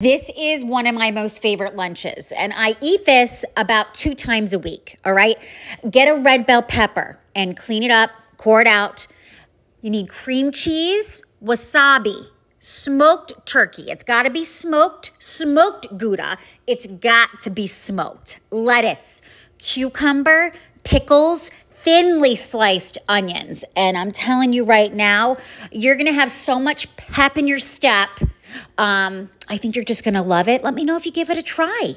This is one of my most favorite lunches, and I eat this about two times a week. All right. Get a red bell pepper and clean it up, core it out. You need cream cheese, wasabi, smoked turkey. It's got to be smoked, smoked Gouda. It's got to be smoked. Lettuce, cucumber, pickles, thinly sliced onions. And I'm telling you right now, you're going to have so much pep in your step um, I think you're just going to love it. Let me know if you give it a try.